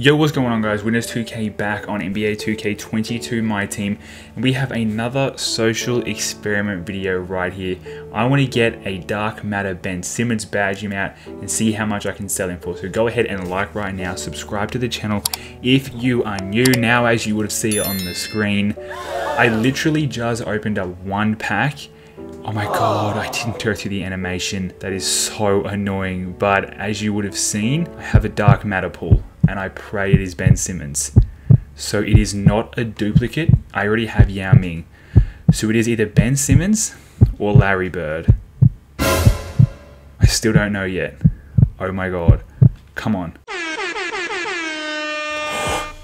Yo, what's going on guys? Witness 2K back on NBA 2K22 my team and we have another social experiment video right here. I want to get a Dark Matter Ben Simmons badge out and see how much I can sell him for. So go ahead and like right now, subscribe to the channel if you are new. Now as you would have seen on the screen, I literally just opened up one pack Oh my god, I didn't go through the animation. That is so annoying. But as you would have seen, I have a dark matter pool and I pray it is Ben Simmons. So it is not a duplicate. I already have Yao Ming. So it is either Ben Simmons or Larry Bird. I still don't know yet. Oh my god. Come on.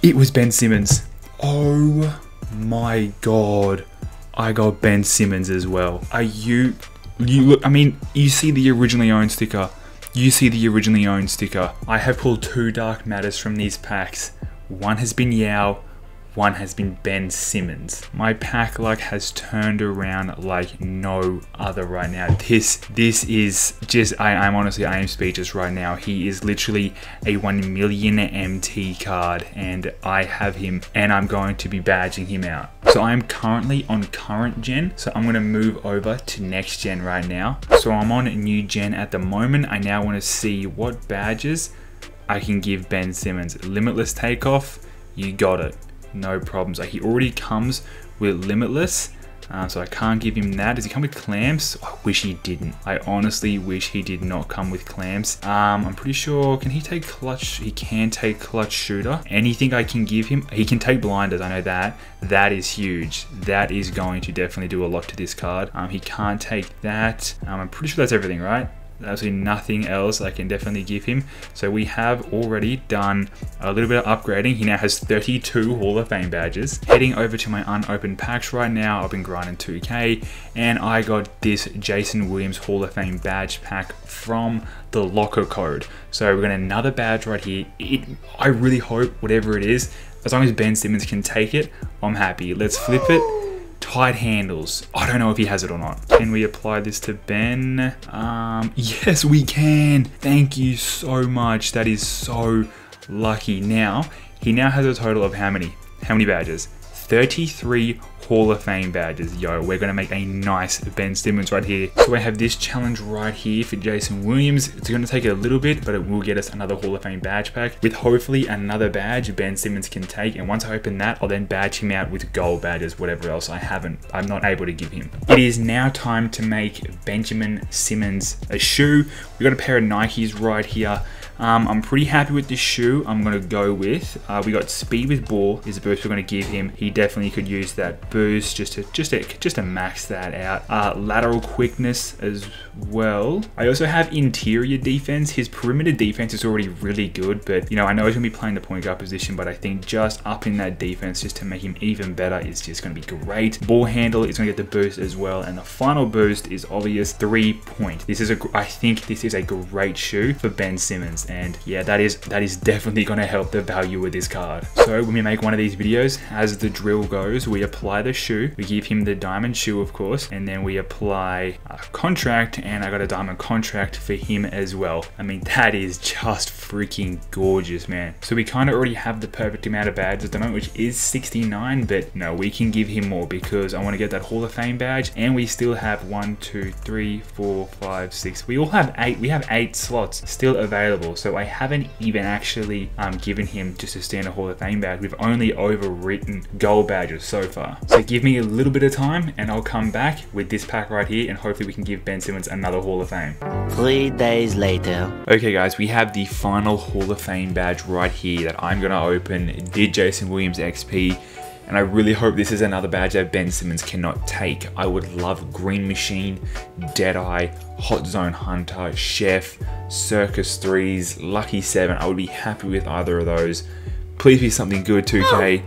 It was Ben Simmons. Oh my god. I got Ben Simmons as well. Are you you look I mean, you see the originally owned sticker you see the originally owned sticker. I have pulled two Dark Matters from these packs. One has been Yao, one has been Ben Simmons. My pack luck has turned around like no other right now. This this is just I, I'm honestly I am speechless right now. He is literally a 1 million MT card and I have him and I'm going to be badging him out. So I'm currently on current gen, so I'm gonna move over to next gen right now. So I'm on a new gen at the moment. I now wanna see what badges I can give Ben Simmons. Limitless takeoff, you got it no problems. Like he already comes with Limitless, uh, so I can't give him that. Does he come with clamps? I wish he didn't. I honestly wish he did not come with clamps. Um, I'm pretty sure, can he take clutch? He can take clutch shooter. Anything I can give him? He can take blinders, I know that. That is huge. That is going to definitely do a lot to this card. Um, he can't take that. Um, I'm pretty sure that's everything, right? Absolutely nothing else I can definitely give him. So we have already done a little bit of upgrading. He now has 32 Hall of Fame badges. Heading over to my unopened packs right now, I've been grinding 2k and I got this Jason Williams Hall of Fame badge pack from the locker code. So we're got another badge right here. It, I really hope whatever it is, as long as Ben Simmons can take it, I'm happy. Let's flip it tight handles. I don't know if he has it or not. Can we apply this to Ben? Um, yes, we can. Thank you so much. That is so lucky. Now, he now has a total of how many? How many badges? 33 Hall of Fame badges. Yo, we're gonna make a nice Ben Simmons right here. So I have this challenge right here for Jason Williams. It's gonna take it a little bit, but it will get us another Hall of Fame badge pack with hopefully another badge Ben Simmons can take. And once I open that, I'll then badge him out with gold badges, whatever else I haven't, I'm not able to give him. It is now time to make Benjamin Simmons a shoe. We got a pair of Nikes right here. Um, I'm pretty happy with this shoe. I'm going to go with. Uh, we got speed with ball is the boost we're going to give him. He definitely could use that boost just to just to, just to max that out. Uh, lateral quickness as well. I also have interior defense. His perimeter defense is already really good, but you know I know he's going to be playing the point guard position, but I think just upping that defense just to make him even better is just going to be great. Ball handle is going to get the boost as well, and the final boost is obvious three point. This is a I think this is a great shoe for Ben Simmons and yeah that is that is definitely going to help the value of this card. So when we make one of these videos as the drill goes we apply the shoe. We give him the diamond shoe of course and then we apply a contract and I got a diamond contract for him as well. I mean that is just freaking gorgeous man. So we kind of already have the perfect amount of badges at the moment which is 69 but no we can give him more because I want to get that Hall of Fame badge and we still have one two three four five six. We all have eight we have eight slots still available so I haven't even actually um, given him just a standard Hall of Fame badge. We've only overwritten gold badges so far. So give me a little bit of time and I'll come back with this pack right here and hopefully we can give Ben Simmons another Hall of Fame. Three days later. Okay guys, we have the final Hall of Fame badge right here that I'm gonna open. Did Jason Williams XP and I really hope this is another badge that Ben Simmons cannot take. I would love Green Machine, Deadeye, Hot Zone Hunter, Chef, Circus 3s, Lucky 7. I would be happy with either of those. Please be something good, 2K.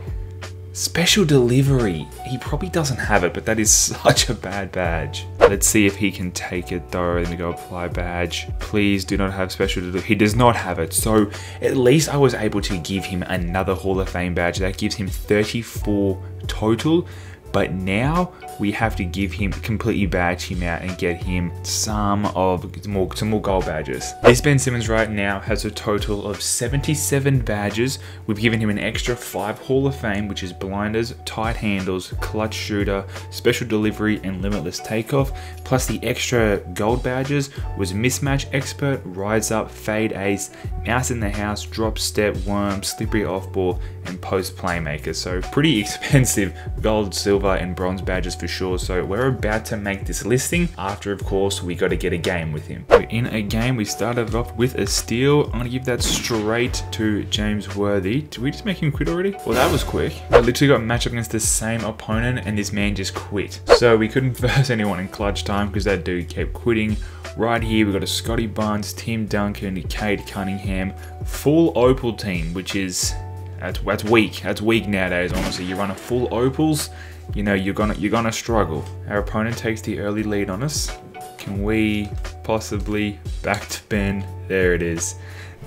Special delivery. He probably doesn't have it, but that is such a bad badge. Let's see if he can take it though. Let me go apply badge. Please do not have special delivery. He does not have it. So at least I was able to give him another Hall of Fame badge. That gives him 34 total But now we have to give him completely badge him out and get him some of more some more gold badges. This Ben Simmons right now has a total of 77 badges. We've given him an extra five Hall of Fame, which is blinders, tight handles, clutch shooter, special delivery, and limitless takeoff. Plus the extra gold badges was mismatch expert, rise up, fade ace, mouse in the house, drop step, worm, slippery off ball, and post playmaker. So pretty expensive gold, silver, and bronze badges for sure. So we're about to make this listing after, of course, we got to get a game with him. We're in a game. We started off with a steal. I'm gonna give that straight to James Worthy. Did we just make him quit already? Well, that was quick. I literally got matched up against the same opponent, and this man just quit. So we couldn't verse anyone in clutch time because that dude kept quitting. Right here, we've got a Scottie Barnes, Tim Duncan, Cade Cunningham, full opal team, which is that's that's weak. That's weak nowadays. Honestly, you run a full opals, you know you're gonna you're gonna struggle. Our opponent takes the early lead on us. Can we possibly back to Ben? There it is.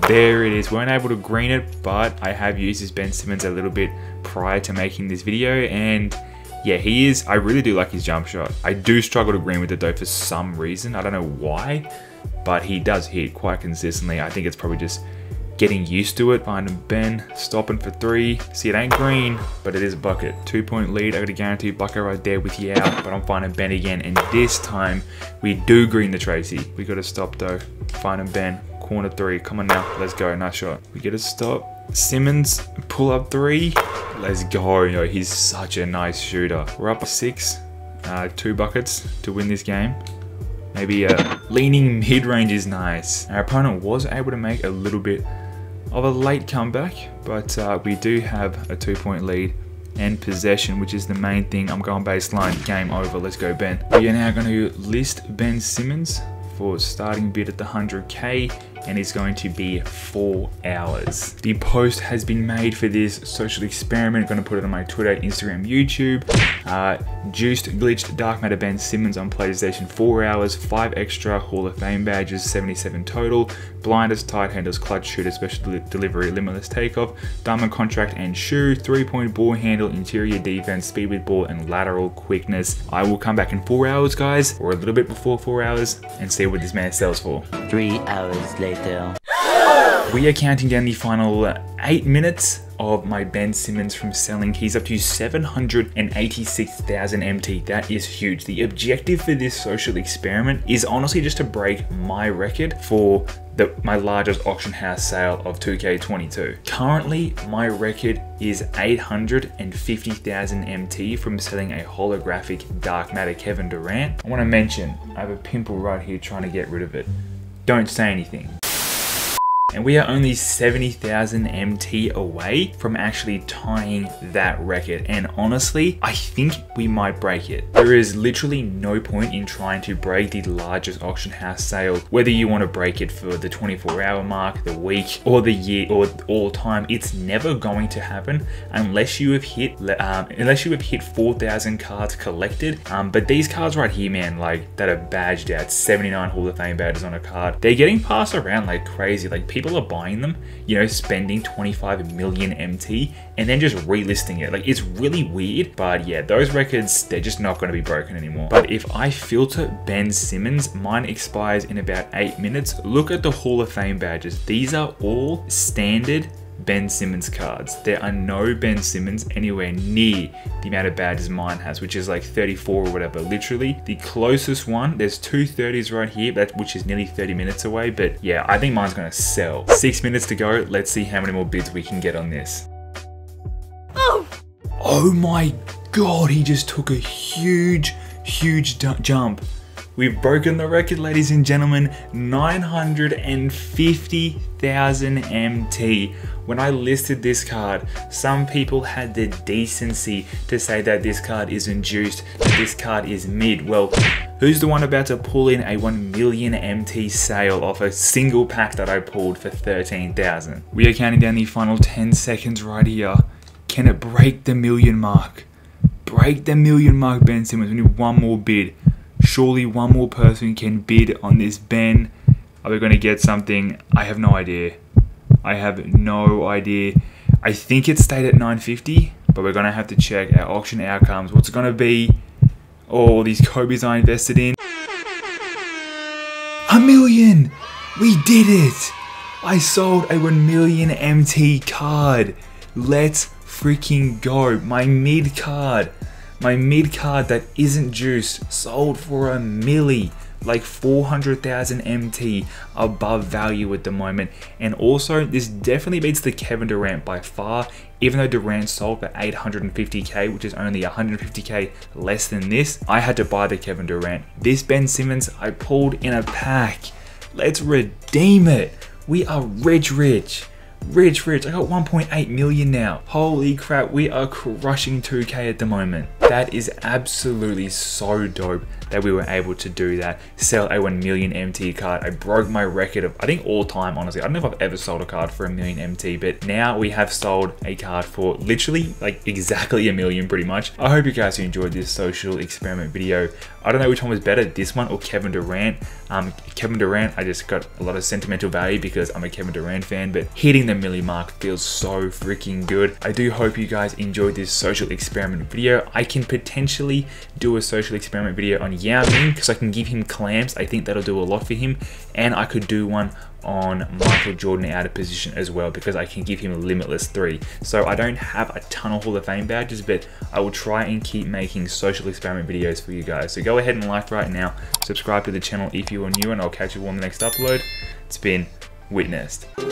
There it is. We weren't able to green it, but I have used his Ben Simmons a little bit prior to making this video, and yeah, he is. I really do like his jump shot. I do struggle to green with it though for some reason. I don't know why, but he does hit quite consistently. I think it's probably just getting used to it. Finding Ben, stopping for three. See, it ain't green, but it is a bucket. Two point lead. I got a guaranteed bucket right there with you out, but I'm finding Ben again. And this time, we do green the Tracy. We got to stop though. Finding Ben, corner three. Come on now, let's go. Nice shot. We get a stop. Simmons, pull up three. Let's go. Yo, he's such a nice shooter. We're up six, uh, two buckets to win this game. Maybe a leaning mid-range is nice. Our opponent was able to make a little bit of a late comeback, but uh, we do have a two point lead and possession, which is the main thing. I'm going baseline, game over, let's go Ben. We are now going to list Ben Simmons for starting bid at the 100k and it's going to be four hours. The post has been made for this social experiment. I'm gonna put it on my Twitter, Instagram, YouTube. Uh, juiced, glitched, dark matter Ben Simmons on PlayStation, four hours, five extra Hall of Fame badges, 77 total. Blinders, tight handles, clutch shooter, special de delivery, limitless takeoff, diamond contract and shoe, three point ball handle, interior defense, speed with ball, and lateral quickness. I will come back in four hours, guys, or a little bit before four hours, and see what this man sells for. Three hours later. We are counting down the final eight minutes of my Ben Simmons from selling. He's up to 786,000 MT. That is huge. The objective for this social experiment is honestly just to break my record for the, my largest auction house sale of 2K22. Currently, my record is 850,000 MT from selling a holographic Dark Matter Kevin Durant. I want to mention, I have a pimple right here trying to get rid of it. Don't say anything and we are only 70,000 MT away from actually tying that record. And honestly, I think we might break it. There is literally no point in trying to break the largest auction house sale, whether you want to break it for the 24 hour mark, the week, or the year, or all time. It's never going to happen unless you have hit, um, unless you have hit 4,000 cards collected. Um, but these cards right here, man, like that are badged out, 79 Hall of Fame badges on a card, they're getting passed around like crazy. Like people people are buying them, you know, spending 25 million MT and then just relisting it. Like it's really weird, but yeah, those records, they're just not going to be broken anymore. But if I filter Ben Simmons, mine expires in about eight minutes. Look at the Hall of Fame badges. These are all standard Ben Simmons cards. There are no Ben Simmons anywhere near the amount of badges mine has, which is like 34 or whatever. Literally, the closest one, there's two 30s right here, that, which is nearly 30 minutes away. But yeah, I think mine's gonna sell. Six minutes to go. Let's see how many more bids we can get on this. Oh! Oh my god, he just took a huge, huge jump. We've broken the record, ladies and gentlemen, 950,000 MT. When I listed this card, some people had the decency to say that this card isn't juiced, that this card is mid. Well, who's the one about to pull in a 1 million MT sale off a single pack that I pulled for 13,000? We are counting down the final 10 seconds right here. Can it break the million mark? Break the million mark, Ben Simmons. We need one more bid. Surely one more person can bid on this Ben. Are we going to get something? I have no idea. I have no idea. I think it stayed at 950, but we're gonna have to check our auction outcomes. What's it gonna be? All these Kobe's I invested in. A million! We did it! I sold a 1 million MT card. Let's freaking go. My mid card, my mid card that isn't juice, sold for a milli like 400,000 MT above value at the moment. And also, this definitely beats the Kevin Durant by far, even though Durant sold for 850k, which is only 150k less than this. I had to buy the Kevin Durant. This Ben Simmons I pulled in a pack. Let's redeem it. We are rich, rich. Rich, rich. I got 1.8 million now. Holy crap, we are crushing 2K at the moment. That is absolutely so dope that we were able to do that. Sell a 1 million MT card. I broke my record of, I think all time, honestly. I don't know if I've ever sold a card for a million MT, but now we have sold a card for literally like exactly a million pretty much. I hope you guys enjoyed this social experiment video. I don't know which one was better, this one or Kevin Durant. Um, Kevin Durant, I just got a lot of sentimental value because I'm a Kevin Durant fan, but hitting the milli mark feels so freaking good. I do hope you guys enjoyed this social experiment video. I can potentially do a social experiment video on Yao because I can give him clamps. I think that'll do a lot for him. And I could do one on Michael Jordan out of position as well because I can give him a limitless three. So I don't have a ton of Hall of Fame badges, but I will try and keep making social experiment videos for you guys. So go ahead and like right now, subscribe to the channel if you are new, and I'll catch you on the next upload. It's been witnessed. I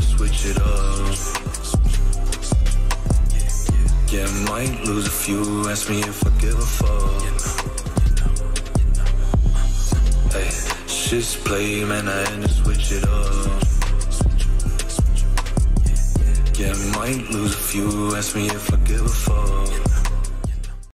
switch it up. Yeah, might lose a few, ask me if I give a fuck. Hey, shit's play, man, I had to switch it up. Yeah, might lose a few, ask me if I give a fuck.